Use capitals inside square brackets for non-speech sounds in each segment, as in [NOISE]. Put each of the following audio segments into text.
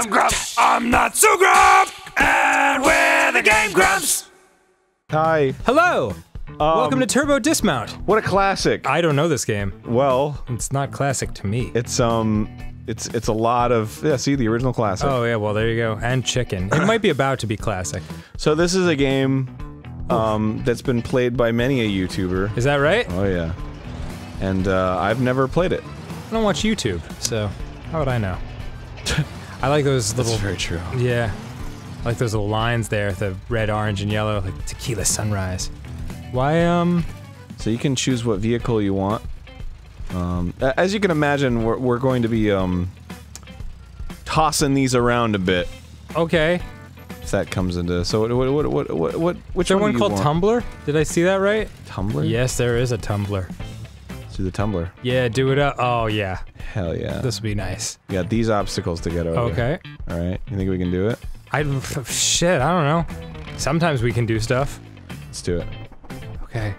I'm Grump. I'm not so Grump. And we're the Game Grumps. Hi. Hello! Welcome Um, to Turbo Dismount. What a classic. I don't know this game. well, It's not classic to me. it's um, it's it's a lot of yeah. See the original classic. oh yeah, well there you go. And chicken. It might be about to be classic. So this is a game, um, that's been played by many a YouTuber. Is that right? Oh yeah, and uh, I've never played it. I don't watch YouTube, so how would I know? I like those little. That's very true. Yeah. I like those little lines there, the red, orange, and yellow, like tequila sunrise. Why, um. So you can choose what vehicle you want. Um, as you can imagine, we're, we're going to be um, tossing these around a bit. Okay. If that comes into so what what what what what, which Is there one one called want? Tumblr? Did I see that right? Tumblr? Yes, there is a Tumblr. The tumbler. Yeah, do it up. Oh, yeah. Hell yeah. This would be nice. We got these obstacles to get over. Okay. All right. You think we can do it? I. Shit, I don't know. Sometimes we can do stuff. Let's do it. Okay.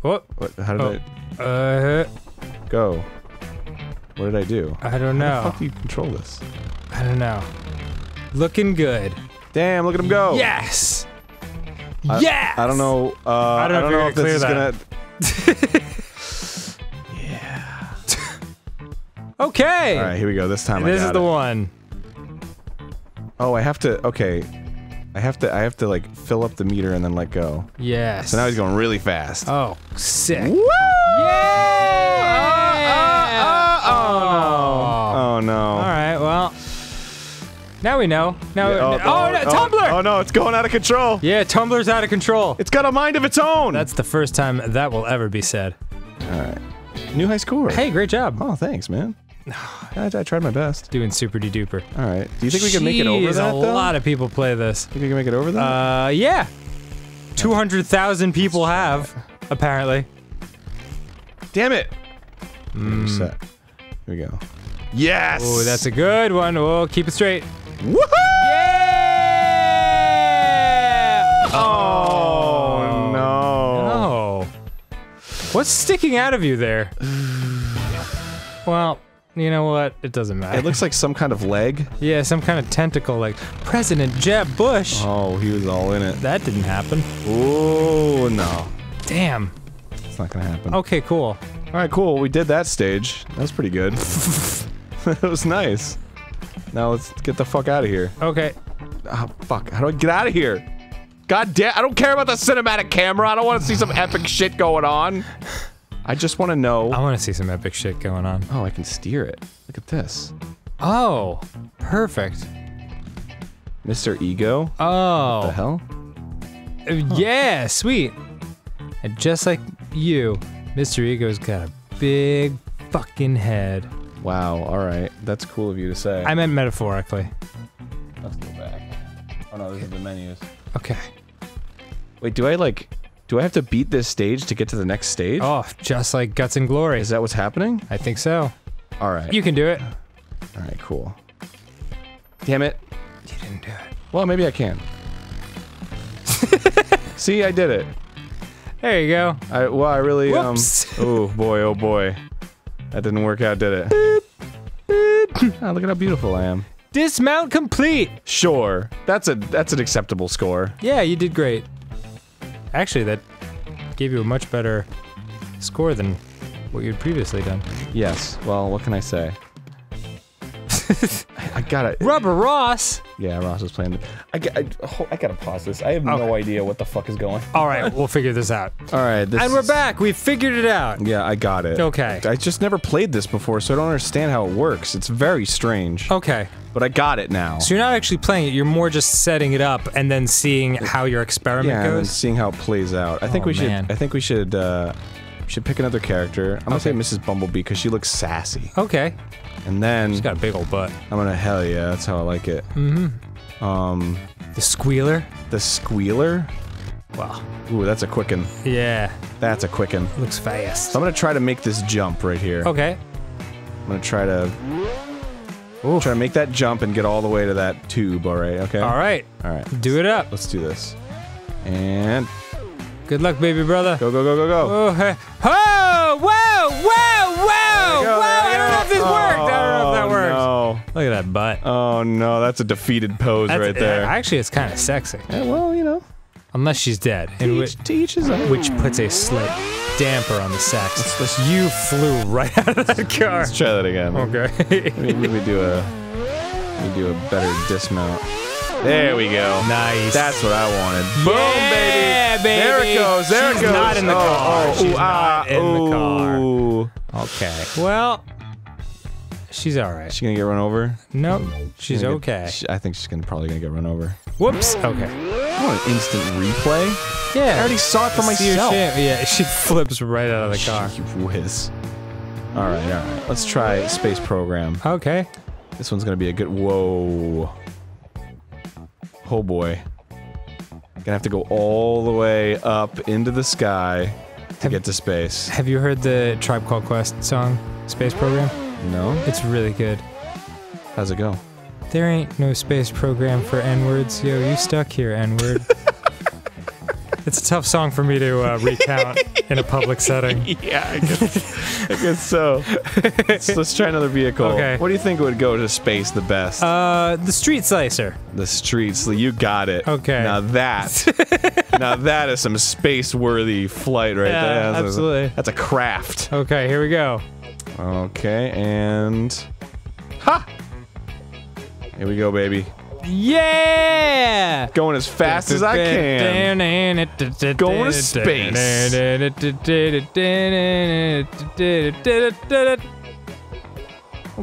What? What? How did Oh. I Uh, go? What did I do? I don't know. How know. do you control this? I don't know. Looking good. Damn! Look at him go. Yes. I- yes. I don't know. Uh, I don't know if you're if gonna this is clear gonna. Okay. All right, here we go. This time I This is the it. one. Oh, I have to. Okay, I have to. I have to like fill up the meter and then let go. Yes. So now he's going really fast. Oh, sick. Woo! Yeah. Oh, no. oh no! All right. Well. Now we know. Now. Yeah, oh, no, Tumblr. Oh no! It's going out of control. Yeah, Tumblr's out of control. It's got a mind of its own. That's the first time that will ever be said. all right. New high score. Hey, great job. Oh, thanks, man. [SIGHS] I, I tried my best. Doing super de duper. All right. Do you think we can make it over that A though? lot of people play this. Think we can make it over that? Uh, yeah. 200,000 people have, apparently. Damn it! Mm. Set. Here we go. Yes. Oh, that's a good one. Oh, keep it straight. Woohoo! Yeah! Oh, no. Oh. What's sticking out of you there? [SIGHS] well, you know what? It doesn't matter. It looks like some kind of leg. [LAUGHS] yeah, some kind of tentacle like President Jeb Bush. Oh, he was all in it. That didn't happen. Oh no, Damn. it's not gonna happen. Okay, cool. All right, cool. We did that stage. That was pretty good. [LAUGHS] that was nice. Now let's get the fuck out of here. Okay. Ah, fuck. How do I get out of here? God damn! I don't care about the cinematic camera. I don't want to see some epic shit going on. I just want to know. I want to see some epic shit going on. Oh, I can steer it. Look at this, Oh, perfect. Mr. Ego. Oh. What the Oh, hell? uh, yeah, sweet. And just like you, Mr. Ego's got a big fucking head. Wow. All right. That's cool of you to say. I meant metaphorically. Let's go back. Oh no, these are the menus. Okay. Wait, do I like? Do I have to beat this stage to get to the next stage? Oh, just like Guts and Glory. Is that what's happening? I think so. All right. You can do it. All right. Cool. Damn it. You didn't do it. Well, maybe I can. [LAUGHS] See, I did it. There you go. I well, I really Whoops. um. Oh boy, oh boy, that didn't work out, did it? Ah, look at how beautiful I am. Dismount complete. Sure, that's a that's an acceptable score. Yeah, you did great. Actually, that gave you a much better score than what you'd previously done. Yes. Well, what can I say? [LAUGHS] I, I gotta. Rubber Ross. Yeah, Ross is playing. I, got- I, I gotta pause this. I have no idea what the fuck is going. All right, we'll figure this out. [LAUGHS] All right, this And we're is- back. We figured it out. Yeah, I got it. Okay. I just never played this before, so I don't understand how it works. It's very strange. Okay. But I got it now. So you're not actually playing it. You're more just setting it up and then seeing how your experiment yeah, and then goes. seeing how it plays out. I think Oh, we should. I think we should. uh should pick another character. I'm gonna say Mrs. Bumblebee because she looks sassy. Okay. And then She's got a big old butt. I'm gonna hell yeah, that's how I like it. Mm-hmm. Um, The squealer. the squealer. Wow. Ooh, that's a quicken. Yeah. That's a quicken. Looks fast. So I'm gonna try to make this jump right here. Okay. I'm gonna try to Ooh. try to make that jump and get all the way to that tube. All right. Okay. All right. All right. Do it up. Let's do this. And Good luck, baby brother. go go go go go. Oh, hey. oh, whoa, whoa, whoa, Go, whoa! there I don't know if this worked. I don't know if that Oh, worked. No. Look at that butt. Oh no, that's a defeated pose That's- right uh, there. Actually, it's kind of sexy. Yeah, well, you know, Unless she's dead, in to which, each, to each his own. which puts a slight damper on the sex. You flew right [LAUGHS] out of that car. Let's try that again. Okay. [LAUGHS] Maybe we do a we do a better dismount. There we go. nice. That's what I wanted. Boom, Yeah, baby. There it goes. There She's it goes. not in the oh, car. Oh, She's ooh, ah, not in the car. ooh. okay. Well, she's all right. She gonna get run over? Nope. She's Gonna get- okay. I think she's gonna probably gonna get run over. Whoops. Okay. I want an instant replay. Yeah. I already saw it for See your myself. shit. Yeah, she [LAUGHS] flips right out of the car. You whiz. All right, all right. Let's try space program. Okay. This one's gonna be a good. Whoa. Oh boy. Gonna have to go all the way up into the sky to get to space. Have you heard the Tribe Called Quest song, Space Program? No? It's really good. How's it go? There ain't no space program for N-words. Yo, you stuck here, N-word. [LAUGHS] it's a tough song for me to uh, recount [LAUGHS] in a public [LAUGHS] setting. Yeah, I guess, I guess so. let's, let's try another vehicle. Okay. What do you think would go to space the best? Uh, the Street Slicer. the street slicer. You got it. Okay. Now that, [LAUGHS] now that is some space-worthy flight right Yeah, there. That's a- absolutely. that's a craft. Okay, here we go. Okay, and ha! Here we go, baby. Yeah! Going as fast as I can. Going to space.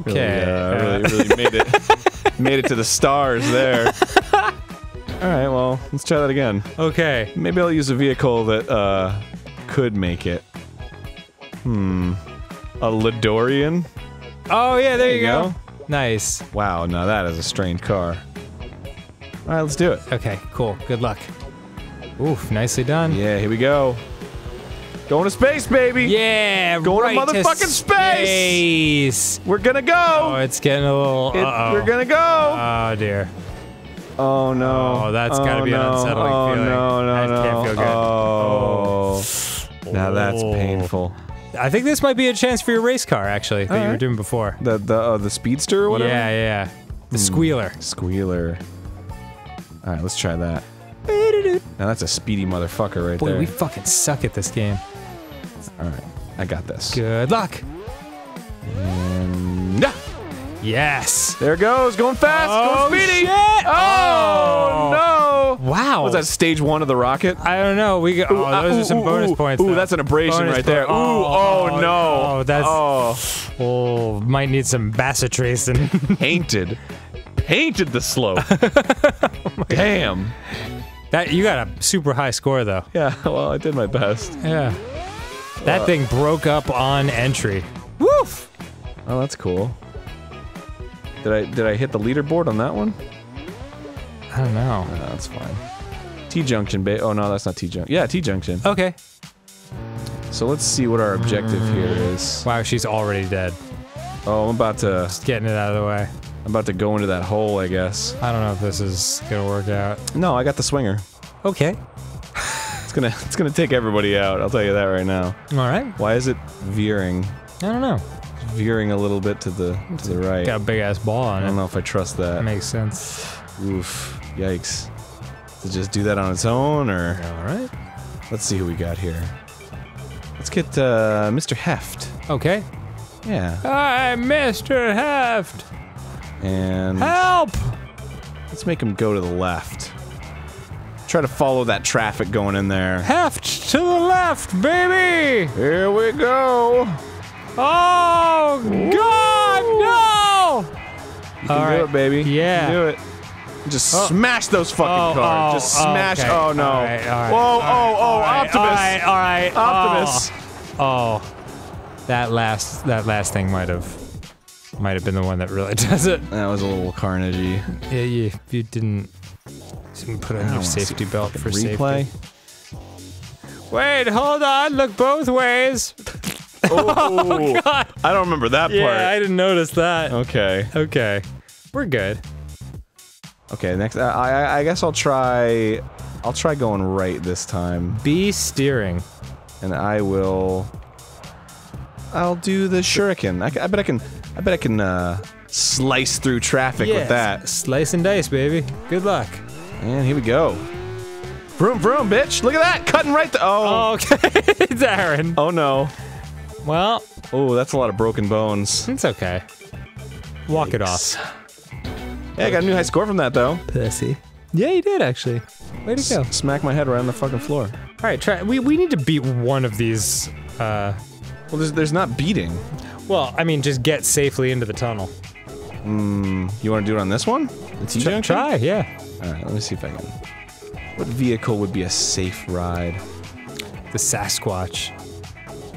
Really, Okay. uh, really, really made it, [LAUGHS] made it to the stars there. [LAUGHS] All right, well, let's try that again. Okay. Maybe I'll use a vehicle that uh, could make it. Hmm, a Ladorian. Oh yeah, there, you you go. go. Nice. Wow, now that is a strange car. All right, let's do it. Okay, cool. Good luck. Oof, nicely done. Yeah, here we go. Going to space, baby. Yeah, Going to right motherfucking space. space. We're gonna go. Oh, it's getting a little. It- uh-oh. we're gonna go. Oh dear. oh no. Oh, that's gotta be an no. unsettling oh, feeling. no, no, That no. can't feel good. Oh. Now that's Oh. painful. I think this might be a chance for your race car, actually, that you were doing before. The the uh, the speedster or whatever. Yeah, yeah. The squealer. Squealer. All right, let's try that. Now that's a speedy motherfucker right Boy, there. we fucking suck at this game. All right, I got this. Good luck. And yeah, Yes. there it goes, going fast, Oh, going speedy. shit. Oh, no! Wow. Was that stage one of the rocket? I don't know. We got. Oh, uh, those ooh, are some ooh, bonus points. Ooh, though. that's an abrasion Bonus right there. Ooh, Oh, oh, no. oh, that's- oh, Oh, might need some bacitracin. [LAUGHS] [LAUGHS] painted, painted the slope. [LAUGHS] Oh Damn. that you got a super high score though. Yeah. Well, I did my best. Yeah. That uh, thing broke up on entry. Woof. Oh, that's cool. Did I did I hit the leaderboard on that one? I don't know. No, that's fine. T junction, ba- Oh no, that's not T junction. Yeah, T junction. Okay. So let's see what our objective here mm. is. Wow, she's already dead. Oh, I'm about to Just getting it out of the way. I'm about to go into that hole, I guess. I don't know if this is gonna work out. No, I got the swinger. Okay. It's gonna it's gonna take everybody out. I'll tell you that right now. All right. Why is it veering? I don't know. Veering a little bit to the to the right. Got a big ass ball I don't it. know if I trust that. That makes sense. Oof. Yikes. To just do that on its own, or All right. let's see who we got here. Let's get uh, Mr. Heft. Okay. Yeah. Hi, Mr. Heft. And Help! let's make him go to the left. Try to follow that traffic going in there. Heft to the left, baby! Here we go. Oh, God, no! You can All do right. it, baby. You can Yeah. do it. Just Oh. smash those fucking Oh, cars. oh, Just oh, smash. okay. Oh no. All right, all right, Whoa, all oh, oh, all right, Optimus. All right, all right. Optimus. Oh, oh. that last that last thing might have might have been the one that really [LAUGHS] does it. That was a little carnagey. Yeah, you you didn't, didn't put on your safety belt for replay. safety. Wait, hold on. Look both ways. [LAUGHS] Oh, God. I don't remember that Yeah, part. I didn't notice that. Okay. Okay, we're good. Okay. Next, I, I, I guess I'll try. I'll try going right this time, B steering. and I will. I'll do the shuriken. I, I bet I can. I bet I can uh, slice through traffic Yes. with that. Slice and dice, baby. Good luck. And here we go. Vroom, vroom, bitch. Look at that. Cutting right the. Oh. Okay, [LAUGHS] Darren. Oh, no. Well, Oh, that's a lot of broken bones. it's okay. Walk it off. Yeah, I got a new high score from that, though. Pussy. Yeah, you did actually. Way to go. Smack my head right on the fucking floor. All right, try. We we need to beat one of these. Uh, Well, there's, there's not beating. Well, I mean, just get safely into the tunnel. Hmm, you want to do it on this one? The T Try, junction? try, yeah. All right, let me see if I can. What vehicle would be a safe ride? The Sasquatch.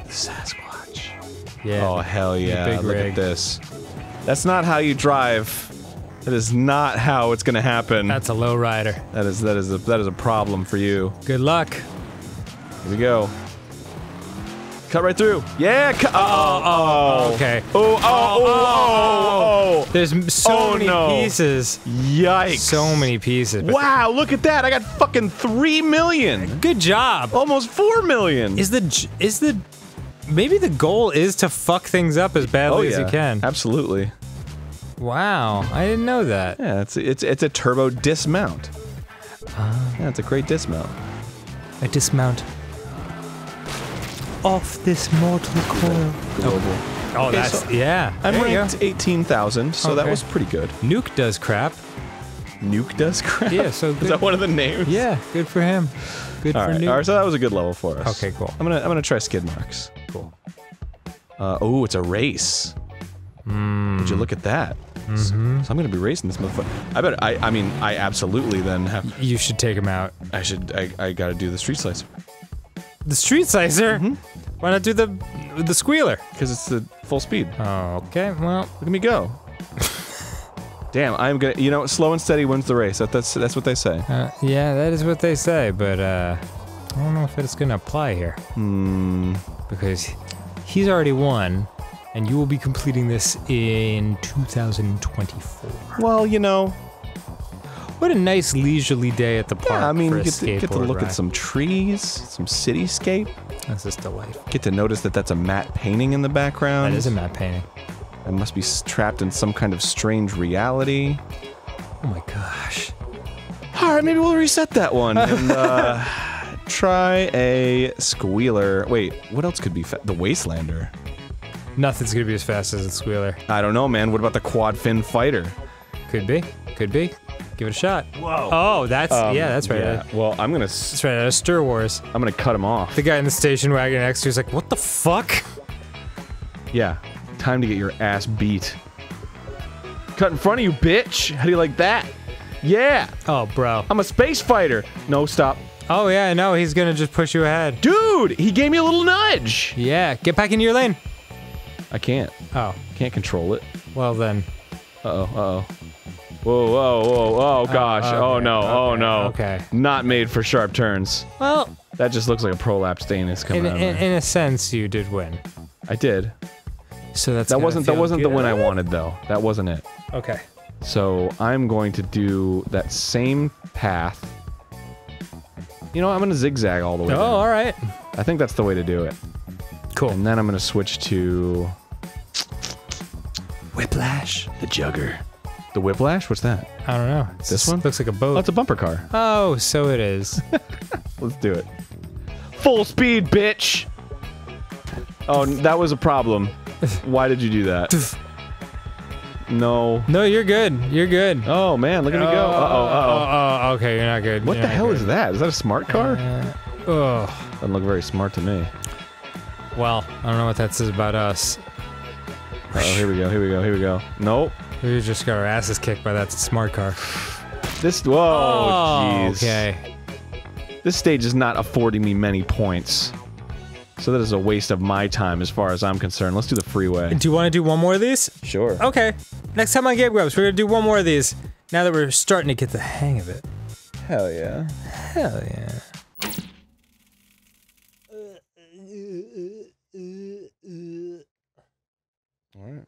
The Sasquatch. Yeah. Oh hell yeah! Look rig. at this. That's not how you drive. That is not how it's gonna happen. That's a low rider. that is that is a that is a problem for you. Good luck. Here we go. Cut right through. Yeah. Cut. Oh, oh, Okay. Oh, oh, oh, oh, oh. There's so Oh, many no. pieces. Yikes. So many pieces. Wow, look at that. I got fucking 3 million. Good job. Almost 4 million. Is the is the maybe the goal is to fuck things up as badly as you can. Absolutely. Wow, I didn't know that. Yeah, it's it's it's a turbo dismount. Ah. Yeah, it's a great dismount. I dismount off this mortal coil. Global. Oh, Okay, that's so yeah. I'm there you ranked 18,000, so that was pretty good. Nuke does crap. Nuke does crap. Yeah, so [LAUGHS] is that one of the names? Yeah, good for him. Good All for right, Nuke. all right. So that was a good level for us. Okay, cool. I'm gonna I'm gonna try skid marks. Cool. Uh, oh, it's a race. Would you look at that? Mm-hmm. So, so I'm gonna be racing this motherfucker. I bet. I I mean, I absolutely then have. You should take him out. I should. I, I gotta do the street slicer The street slicer. Mm-hmm. Why not do the the squealer? because it's the full speed. Oh, okay. Well, Look at me go. [LAUGHS] Damn, I'm gonna. You know, slow and steady wins the race. That, that's that's what they say. uh, yeah, that is what they say, but uh, I don't know if it's gonna apply here. Hmm. Because he's already won, and you will be completing this in 2024. Well, you know, What a nice leisurely day at the park yeah. I mean, you a get to, get to look ride. at some trees, some cityscape. That's just delightful. Get to notice that that's a matte painting in the background. That is a matte painting. I must be trapped in some kind of strange reality. Oh my gosh. All right, maybe we'll reset that one [LAUGHS] and uh, try a squealer. Wait, what else could be fa- the Wastelander? Nothing's gonna be as fast as the squealer. I don't know, man. What about the quad fin fighter? Could be. Could be. Give it a shot. Whoa. Oh, that's yeah, that's right. Um, Yeah. Well, I'm gonna s- That's right. Out of Star Wars, I'm gonna cut him off. the guy in the station wagon next to you is like, "What the fuck?" Yeah. Time to get your ass beat. Cut in front of you, bitch. How do you like that? Yeah. Oh, bro. I'm a space fighter. No, stop. Oh yeah, I know. He's gonna just push you ahead. Dude, he gave me a little nudge. Yeah. Get back in your lane. I can't. Oh, Can't control it. well then. Uh oh. Uh oh. Whoa, whoa, whoa, oh gosh. Oh, okay, oh no, oh no. okay. Not made for sharp turns. Well, That just looks like a prolapsed anus coming in, out of in, in a sense, you did win. I did. So that's That wasn't that wasn't the good. win I wanted though. That wasn't it. Okay. So I'm going to do that same path. You know, I'm gonna zigzag all the way. Oh, down. all right. I think that's the way to do it. Cool. And then I'm gonna switch to Whiplash, the Jugger. The Whiplash? What's that? I don't know. It's This one? looks like a boat. Oh, it's a bumper car. oh, so it is. [LAUGHS] Let's do it. Full speed, bitch! Oh, n- that was a problem. Why did you do that? [LAUGHS] No. no, you're good. You're good. Oh man, look at me go. Uh oh, uh Oh, oh, okay, you're not good. What the hell is that? Is that a smart car? Uh, oh, Doesn't look very smart to me. well, I don't know what that says about us. Oh, here we go, here we go, here we go. Nope. We just got our asses kicked by that smart car. This whoa, oh, okay. This stage is not affording me many points, so that is a waste of my time as far as I'm concerned. Let's do the freeway. Do you want to do one more of these? Sure. Okay. Next time on Game Grumps, we're gonna do one more of these. Now that we're starting to get the hang of it. Hell yeah. Hell yeah. All right.